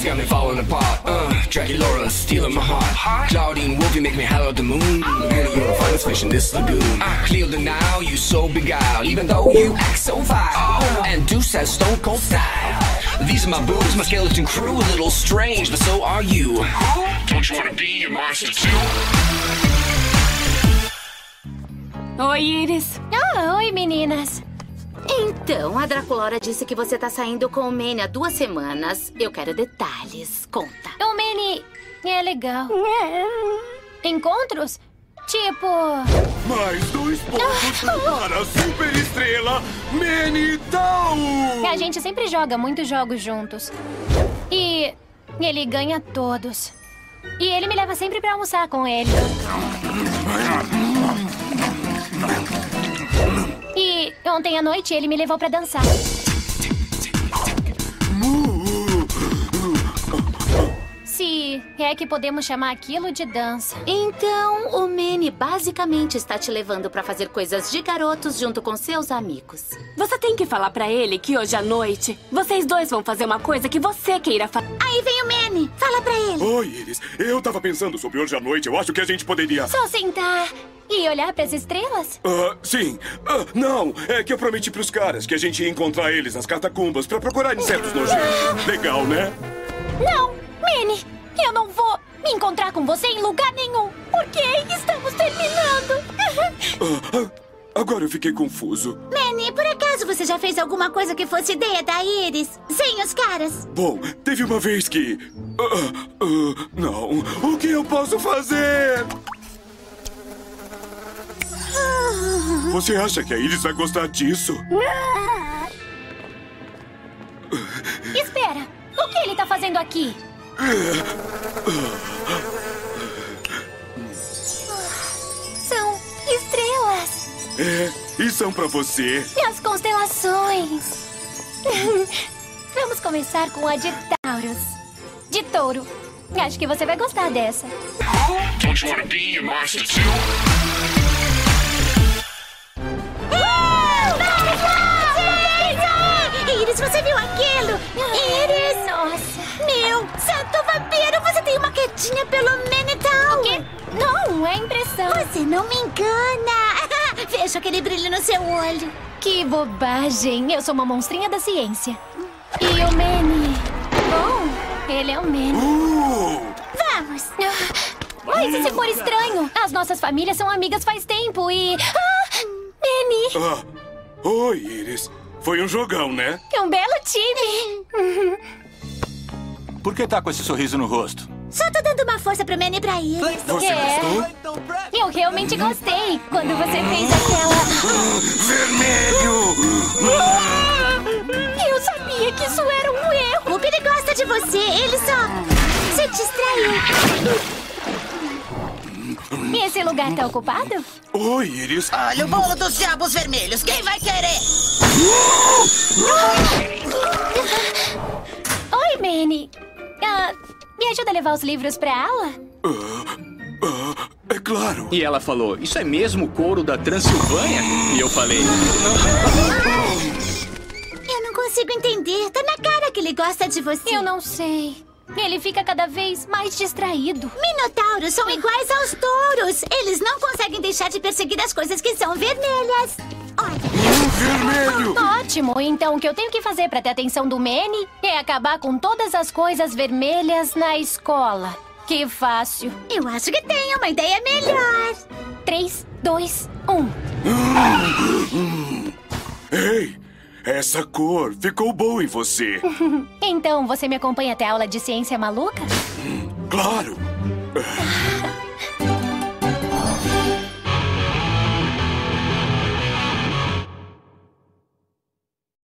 Lies got me falling apart. Uh, Dracula stealing my heart. Claudine Wolfie make me holler at the moon. And you're the finest fish in this lagoon. I clear the now, you so beguiled. Even though you act so vile. And Deuce has stone cold style. These are my boobs, my skeleton crew. A little strange, but so are you. Don't you wanna be a monster too? Oi, Iris. Ah, oi, meninas. Então, a Draculora disse que você tá saindo com o Manny há duas semanas. Eu quero detalhes. Conta. O Manny é legal. Encontros? Tipo. Mais dois pontos para a super estrela Menitau! A gente sempre joga muitos jogos juntos. E ele ganha todos. E ele me leva sempre pra almoçar com ele. Ontem à noite ele me levou pra dançar. É que podemos chamar aquilo de dança. Então, o Manny basicamente está te levando pra fazer coisas de garotos junto com seus amigos. Você tem que falar pra ele que hoje à noite vocês dois vão fazer uma coisa que você queira fazer. Aí vem o Manny. Fala pra ele. Oi, Iris. Eu tava pensando sobre hoje à noite. Eu acho que a gente poderia. Só sentar e olhar pras estrelas? Ah, sim. Ah, não, é que eu prometi pros caras que a gente ia encontrar eles nas catacumbas pra procurar insetos nojentos. Legal, né? Não, Manny, eu não vou me encontrar com você em lugar nenhum. Porque estamos terminando. Ah, agora eu fiquei confuso. Manny, por acaso você já fez alguma coisa que fosse ideia da Iris? Sem os caras? Bom, teve uma vez que. ah, ah, não. O que eu posso fazer? Você acha que a Iris vai gostar disso? Espera, o que ele tá fazendo aqui? São estrelas. É, e são pra você. E as constelações. Vamos começar com a de Taurus. De touro. Acho que você vai gostar dessa. Don't you wanna be a monster too? Você não me engana. Vejo aquele brilho no seu olho. Que bobagem. Eu sou uma monstrinha da ciência. E o Manny? Bom, ele é o Manny. Uh! Vamos. Mas e se for estranho? As nossas famílias são amigas faz tempo e... Ah, Manny, Ah, oi, Iris. Foi um jogão, né? é um belo time. Por que tá com esse sorriso no rosto? Só tô dando uma força pro Manny e pra Iris. Você É. gostou? Eu realmente gostei quando você fez aquela... Vermelho! Eu sabia que isso era um erro. O Billy gosta de você, ele só se distraiu. E esse lugar tá ocupado? Oi, Iris. Olha o bolo dos diabos vermelhos. Quem vai querer? Ah, me ajuda a levar os livros pra aula? Ah, é claro. E ela falou: Isso é mesmo o couro da Transilvânia? E eu falei: Eu não consigo entender. Tá na cara que ele gosta de você. Eu não sei. Ele fica cada vez mais distraído. Minotauros são iguais aos touros. Eles não conseguem deixar de perseguir as coisas que são vermelhas. Vermelho! Ótimo! Então o que eu tenho que fazer pra ter a atenção do Manny é acabar com todas as coisas vermelhas na escola. Que fácil. eu acho que tem uma ideia melhor. 3, 2, 1. Ei, essa cor ficou boa em você. Então você me acompanha até a aula de ciência maluca? Claro.